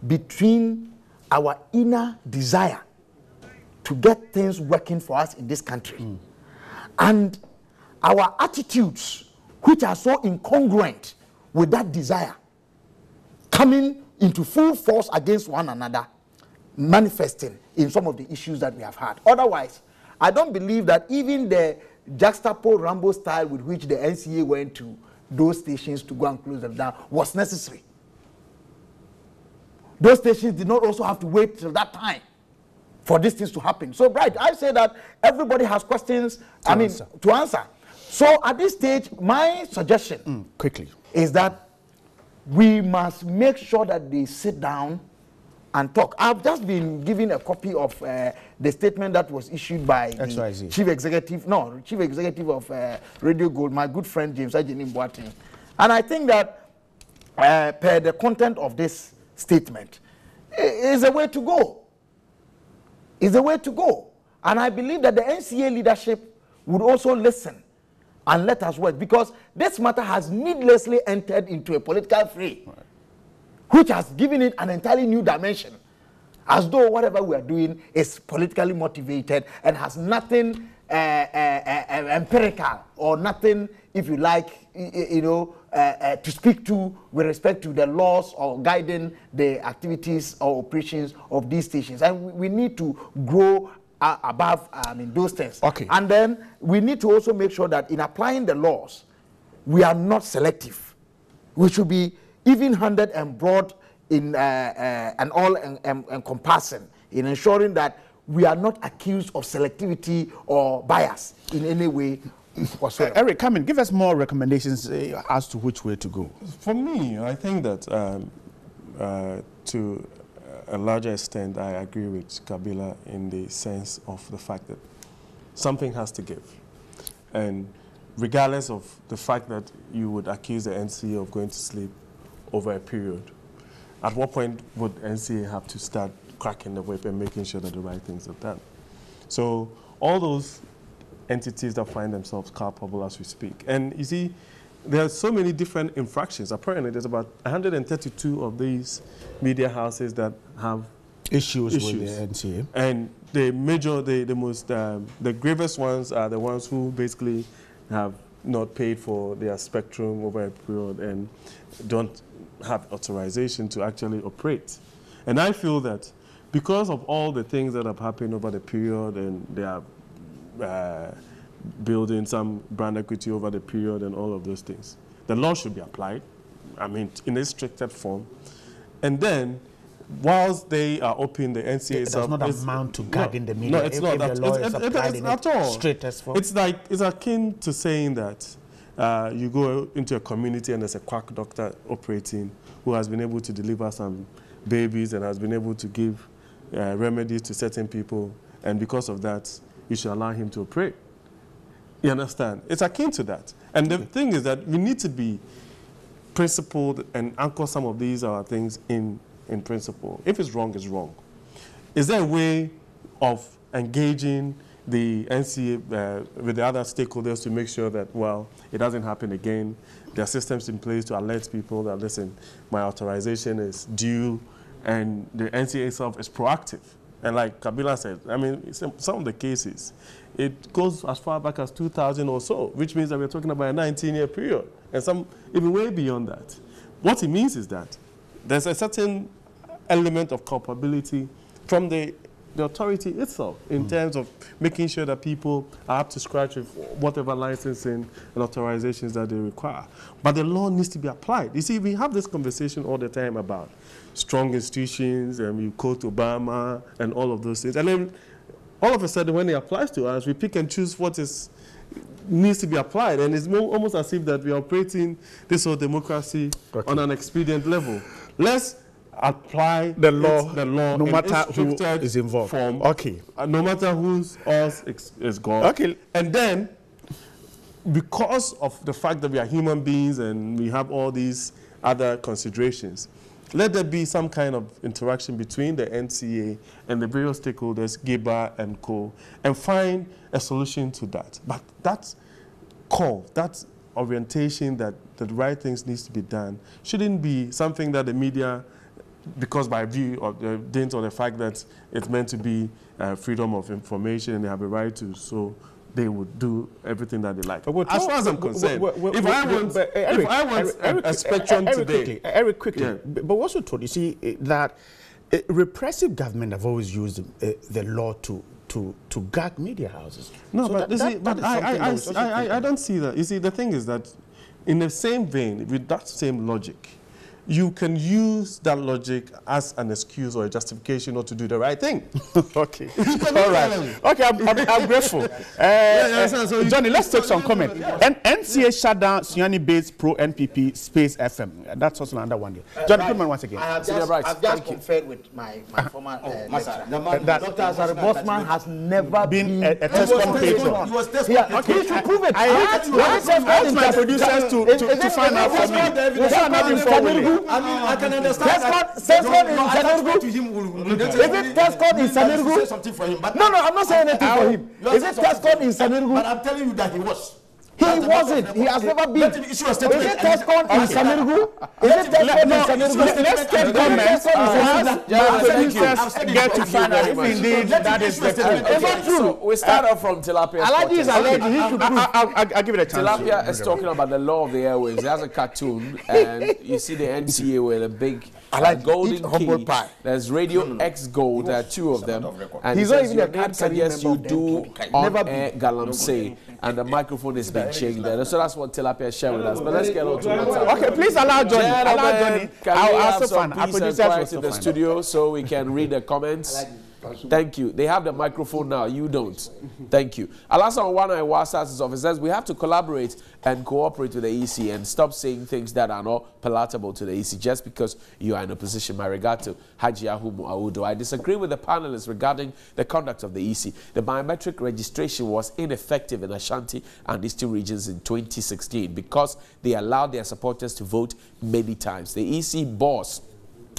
between our inner desire to get things working for us in this country. And our attitudes, which are so incongruent with that desire, coming into full force against one another, manifesting in some of the issues that we have had. Otherwise, I don't believe that even the juxtapo Rambo style with which the NCA went to those stations to go and close them down was necessary. Those stations did not also have to wait till that time for these things to happen. So, right, I say that everybody has questions, I mean, answer. to answer. So, at this stage, my suggestion Mm, quickly. is that we must make sure that they sit down and talk. I've just been given a copy of uh, the statement that was issued by the XYZ. chief executive, no, chief executive of uh, Radio Gold, my good friend James Agyenim Boateng. And I think that uh, per the content of this statement is a way to go. Is a way to go. And I believe that the NCA leadership would also listen and let us work because this matter has needlessly entered into a political fray which has given it an entirely new dimension. As though whatever we are doing is politically motivated and has nothing uh, uh, uh, uh, empirical or nothing, if you like, you know, uh, uh, to speak to with respect to the laws or guiding the activities or operations of these stations. And we need to grow uh, above I mean, those things. Okay. And then we need to also make sure that in applying the laws, we are not selective we should be even-handed and broad in uh, uh, and all en- en- encompassing in ensuring that we are not accused of selectivity or bias in any way Uh. Eric, come in. Give us more recommendations uh, as to which way to go. For me, I think that um, uh, to a larger extent, I agree with Kabila in the sense of the fact that something has to give. And regardless of the fact that you would accuse the NCA of going to sleep over a period, at what point would NCA have to start cracking the whip and making sure that the right things are done? So all those entities that find themselves culpable as we speak. And you see, there are so many different infractions. Apparently, there's about 132 of these media houses that have Issues, Issues. with the NCA. and the major, the, the most, um, the gravest ones are the ones who basically have not paid for their spectrum over a period and don't have authorization to actually operate. And I feel that because of all the things that have happened over the period and they are uh, building some brand equity over the period and all of those things, the law should be applied, I mean, in a stricter form. And then, whilst they are open, the NCA It does not amount to gagging the media No, it's if- not. if the law it's- is it- it- it's in at all. form. It's like it's akin to saying that uh, you go into a community and there's a quack doctor operating who has been able to deliver some babies and has been able to give uh, remedies to certain people, and because of that, you should allow him to operate. You understand? It's akin to that. And the thing is that we need to be principled and anchor some of these uh, things in, in principle. If it's wrong, it's wrong. Is there a way of engaging the NCA uh, with the other stakeholders to make sure that, well, it doesn't happen again? There are systems in place to alert people that, listen, my authorization is due, and the NCA itself is proactive. And like Kabila said, I mean, some, um, some of the cases, it goes as far back as 2000 or so, which means that we're talking about a 19-year period, and some even way beyond that. What it means is that there's a certain element of culpability from the, the authority itself in mm. terms of making sure that people are up to scratch with whatever licensing and authorizations that they require. But the law needs to be applied. You see, we have this conversation all the time about strong institutions, and we quote Obama and all of those things. And then all of a sudden, when it applies to us, we pick and choose what is needs to be applied, and it's mo- almost as if that we are operating this whole democracy Okay. on an expedient level. Let's apply The law, the law, no matter who is involved. Form, Okay. uh, no matter who's us is, is God. Okay. And then, because of the fact that we are human beings and we have all these other considerations, let there be some kind of interaction between the NCA and the various stakeholders, GIBA and co, and find a solution to that. But that call, that orientation that the right things needs to be done, shouldn't be something that the media, because by view of the dint or the fact that it's meant to be uh, freedom of information and they have a right to, so they would do everything that they like. But as far as I'm concerned, if I want, uh, if Eric, I want Eric, a- a, spectrum Eric today, quickly, Eric, quickly. Yeah. But what's told? You see that repressive government have always used uh, the law to to to gag media houses. No, So but that- that- see, but I, I, I, I, I don't see that. You see, the thing is that in the same vein, with that same logic, you can use that logic as an excuse or a justification not to do the right thing. okay. All right. Okay, I'm, I'm, I'm grateful. Uh, yeah, so- so Johnny, let's take some comment. N- NCA shut down Sunyani based pro NPP Space FM. That's also another one. There. Johnny, come on once again. I have Senior just, Bright, I've just thank you. conferred with my, my former uh, lecturer. the man- That- Dr. Asare Bossman has never Been been, a- a test TESCON patron. He was test Yeah, okay. He should prove it. I asked, I asked, I asked my producers to, to, to find out for me. They have not been I mean, I can understand that. No, in to him. We'll- Is it Tescom in Say Sanurgu? something for him, but No, no, I'm not saying anything for him. Is it Tescom in But Sanurgu? I'm telling you that he was. He That's the matter of wasn't. He has never been. Let him issue a Is it TESCON in Sagnarigu? Is it TESCON in Sagnarigu? Let's get comments. TESCON in Once Sagnarigu? Yeah, I've said it before. producers I've said it get to out if indeed that is the Let him issue a truth. statement. It's not true. So we start off from Tilapia. Alaji is alleged. He should prove. I, I'll, give it a chance. Tilapia is talking about the law of the airwaves. It has a cartoon, and you see the NCA with a big I uh, like golden humble pie. There's Radio X Gold. There are two of them. And He's not even a card suggests you do of on air galamsey, and the microphone has been changed there. So that's what Tilapia shared with us. But let's get on to what's. Okay, please allow Johnny. Allow Johnny. can I'll we have also some find. Our peace and quiet in the studio so we can read the comments? Thank you. They have the microphone now. You don't. Thank you. Alasan Wana Iwasa's office says we have to collaborate and cooperate with the EC and stop saying things that are not palatable to the EC just because you are in opposition. My regard to Haji Ahumu Audo. I disagree with the panelists regarding the conduct of the EC. The biometric registration was ineffective in Ashanti and Eastern regions in 2016 because they allowed their supporters to vote many times. The EC boss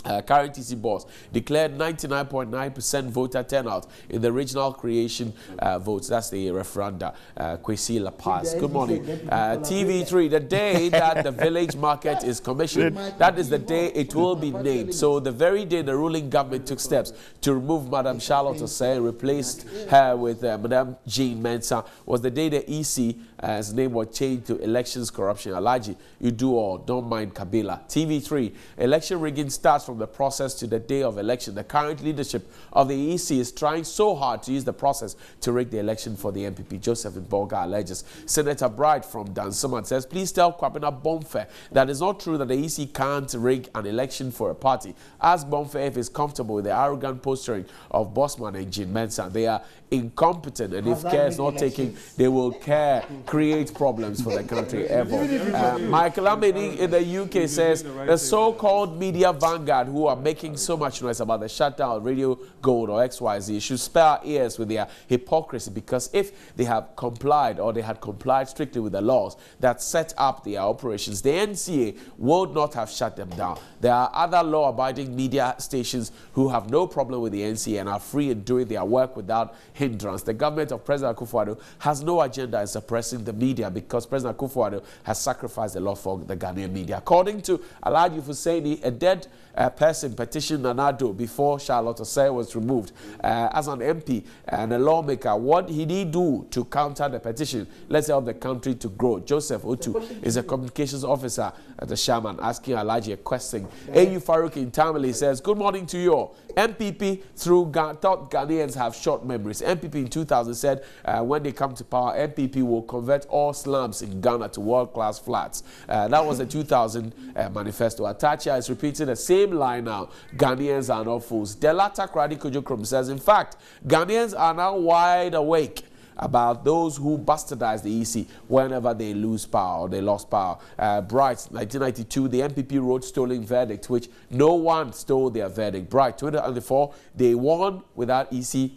uh, current EC boss declared 99.9% voter turnout in the regional creation uh, votes. That's the referenda. Uh, Kwesi La Paz. Good morning. Uh, TV3, the day that the village market is commissioned, that is the day it will be named. So the very day the ruling government took steps to remove Madam Charlotte Osei and replaced her with uh, Madam Jean Mensa was the day the EC uh, his name was changed to elections corruption. Alaji, you do all, don't mind Kabila. TV3, election rigging starts from the process to the day of election. The current leadership of the EC is trying so hard to use the process to rig the election for the NPP. Joseph Boga alleges. Senator Bright from Dansoman says, please tell Kwabena Bomfeh that it's not true that the EC can't rig an election for a party. Ask Bomfeh if he's comfortable with the arrogant posturing of Bossman and Jean Mensa. They are incompetent, and if care is not taken, they will care, create problems for the country ever. Uh, Michael Amini in the UK says the so-called media vanguard who are making so much noise about the shutdown of Radio Gold or XYZ should spare our ears with their hypocrisy because if they have complied or they had complied strictly with the laws that set up their operations, the NCA would not have shut them down. There are other law-abiding media stations who have no problem with the NCA and are free in doing their work without hindrance. The government of President Akufo-Addo has no agenda in suppressing the media because President Akufo-Addo has sacrificed a lot for the Ghanaian media. According to Alhaji Husseini, a dead uh, person petitioned Nana Addo before Charlotte Osei was removed uh, as an MP and a lawmaker. What did he do to counter the petition? Let's help the country to grow. Joseph Otu is a communications officer at the Shaman asking Alhaji a question. AU Farouk in Tamale says, Good morning to you all. NPP through Ga- thought Ghanaians have short memories. NPP in 2000 said uh, when they come to power, NPP will convert all slums in Ghana to world-class flats. Uh, that was the 2000 uh, manifesto. Atachia is repeating the same line now. Ghanaians are not fools. Delata Kradi Kojokrom says, in fact, Ghanaians are now wide awake about those who bastardize the EC whenever they lose power or they lost power. Uh, Bright, 1992, the NPP wrote stolen verdict, which no one stole their verdict. Bright, 2004, they won without EC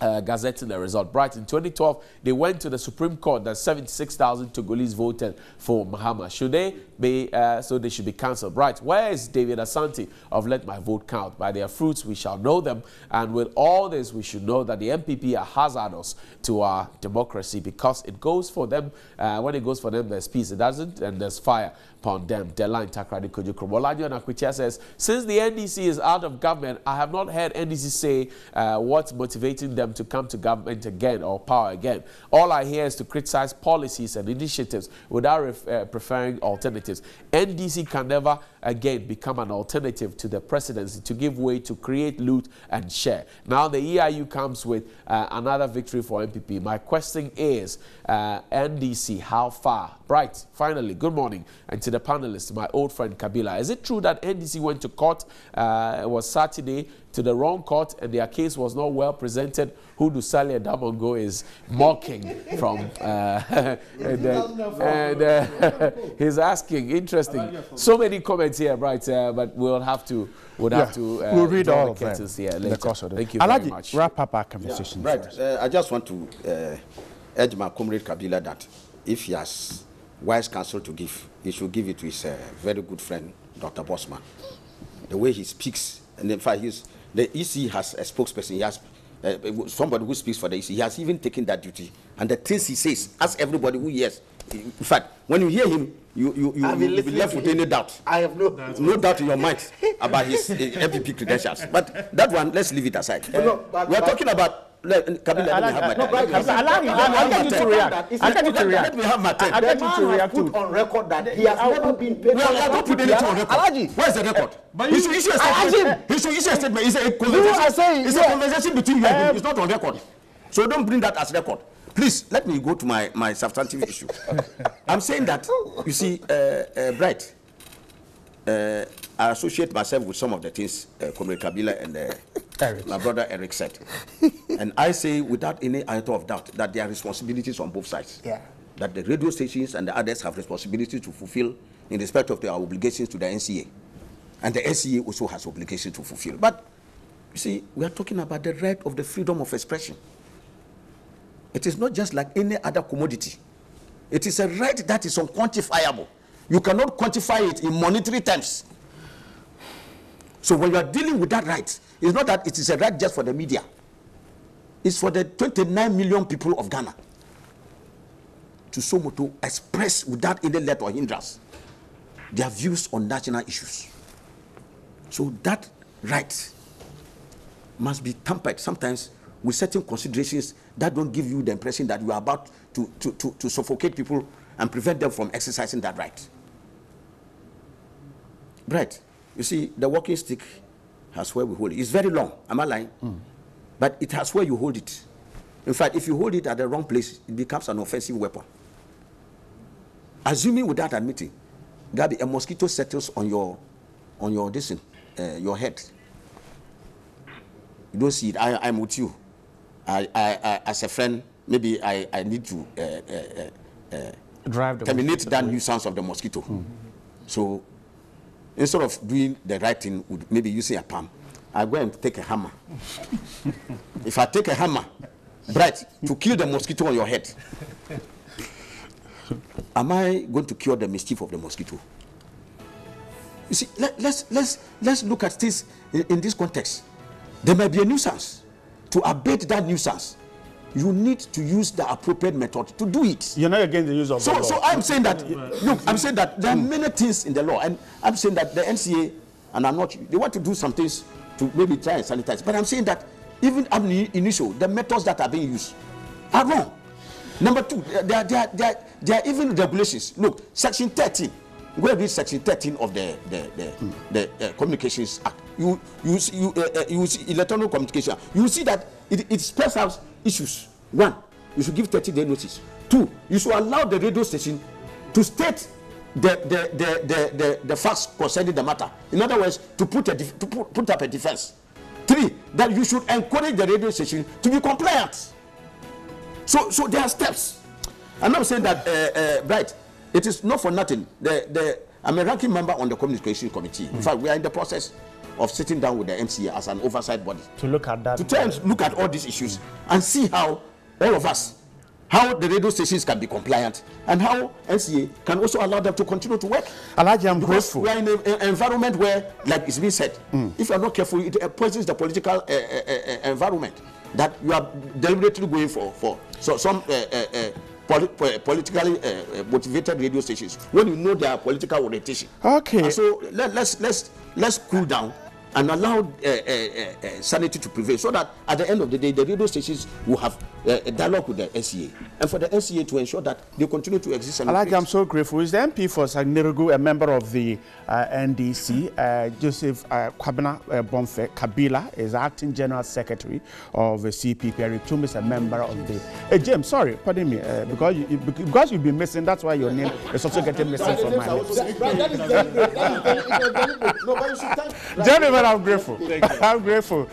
uh, gazetting the result. Bright in 2012, they went to the Supreme Court that 76,000 Togolese voted for Mahama. Should they be, uh, so they should be cancelled. Bright, where is David Asante of Let My Vote Count? By their fruits we shall know them. And with all this, we should know that the NPP are hazardous to our democracy because it goes for them, uh, when it goes for them, there's peace. It doesn't, and there's fire upon them. Deadline Takoradi Kojokrom. Olajo Nakwitia says, since the NDC is out of government, I have not heard NDC say uh, what's motivating them to come to government again or power again. All I hear is to criticize policies and initiatives without uh, preferring alternatives. NDC can never again become an alternative to the presidency to give way to create, loot, and share. Now the EIU comes with uh, another victory for NPP. My question is, uh, NDC, how far Right, finally, good morning. And to the panelists, my old friend Kabila. Is it true that NDC went to court, uh, it was Saturday, to the wrong court and their case was not well presented? Hudu Saleh Damongo is mocking from, uh, and, uh, and uh, he's asking, interesting. So many comments here, right, uh, but we'll have to, we'll have to uh, we'll read all the of them curtains here in the course of Thank you Alaji, very much. wrap up our conversation Right. Uh, I just want to uh, urge my comrade Kabila that if he has wise counsel to give, he should give it to his uh, very good friend, Dr. Bossman. The way he speaks, and in fact, he's, the EC has a spokesperson. He has uh, somebody who speaks for the EC. He has even taken that duty. And the things he says, ask everybody who hears. In fact, when you hear him, you, you, you, you will be left with him. any doubt. I have no. No doubt in your mind about his uh, NPP credentials. But that one, let's leave it aside. no, but- we are but- talking about. Let, Kabila, let me have my no, time. Allow me- I'll get you to react. I'll get you to Let- react. Let me have my time. I'll get you to react put to. on record that he has never been paid. No, I don't put anything on record. Alaji. Where's the record? But he you- should issue a I asked statement. He should issue a statement. It's a conversation. saying, it's yeah. a conversation between you and him. Um, It's not on record. So don't bring that as record. Please let me go to my, my substantive issue. I'm saying that you see, uh, uh, Bright. Uh, I associate myself with some of the things uh, Comrade Kabila and uh, Eric. my brother Eric said, and I say without any iota of doubt that there are responsibilities on both sides Yeah. that the radio stations and the others have responsibility to fulfill in respect of their obligations to the NCA. And the NCA also has obligations to fulfill. But you see, we are talking about the right of the freedom of expression. It is not just like any other commodity. It is a right that is unquantifiable. You cannot quantify it in monetary terms. So when you are dealing with that right, it's not that it is a right just for the media. It's for the 29 million people of Ghana to so to express without any let or hindrance their views on national issues. So that right must be tempered sometimes with certain considerations that don't give you the impression that you are about to, to, to, to suffocate people and prevent them from exercising that right. Right. You see, the walking stick has where we hold it. It's very long. Am I lying? But it has where you hold it. In fact, if you hold it at the wrong place, it becomes an offensive weapon. Assuming without admitting, Gabi, a mosquito settles on your, on your this, uh, your head. You don't see it. I, I'm with you. I, I, I, as a friend, maybe I, I need to uh, uh, uh, Drive the terminate that nuisance of the mosquito. So instead of doing the right thing, with maybe using a palm, I go and take a hammer. if I take a hammer, bright, to kill the mosquito on your head, am I going to cure the mischief of the mosquito? You see, let, let's, let's, let's look at this in, in this context. There may be a nuisance. To abate that nuisance, you need to use the appropriate method to do it. You're not against the use of the So, law. so I'm saying that, look, I'm saying that there are many things in the law, and I'm saying that the NCA, and I'm not, they want to do some things to maybe try and sanitize, but I'm saying that even at the initial, the methods that are being used are wrong. Number two, there are, there are, there are, there are even regulations. Look, Section 13, go and read Section 13 of the, the, the, the uh, Communications Act. You, you, see- you, uh, uh, you see electronic communication, you see that it, it spells out issues. One, you should give 30 day notice. Two, you should allow the radio station to state the, the, the, the, the, the facts concerning the matter. In other words, to put, a to put, put up a defense. Three, that you should encourage the radio station to be compliant. So, so there are steps. I'm not saying that, uh, uh, right, it is not for nothing. The, the, I'm a ranking member on the communication committee. In fact, we are in the process of sitting down with the MCA as an oversight body to look at that. to try and look at all these issues and see how all of us, how the radio stations can be compliant and how NCA can also allow them to continue to work. Alaji, I'm Because grateful. we are in an environment where, like it's been said, if you are not careful, it poisons the political uh, uh, uh, environment that you are deliberately going for for so some uh, uh, poli- po- politically uh, motivated radio stations when you know their political orientation. Okay. And so let, let's let's let's cool down and allow uh, uh, uh, sanity to prevail so that at the end of the day, the radio stations will have uh, a dialogue with the NCA and for the NCA to ensure that they continue to exist. And Alhaji, I'm so grateful. Is the MP for Sagnarigu a member of the uh, NDC? Uh, Joseph uh, Kwabena uh, Bomfeh Kabila is acting general secretary of the CPP. Eric Tum is a member of the. Hey, James, sorry, pardon me, uh, because you, because you've been missing. That's why your name is also getting missing from my lips. That is deliberate. That is deliberate. No, but you should thank- I'm grateful. I'm grateful.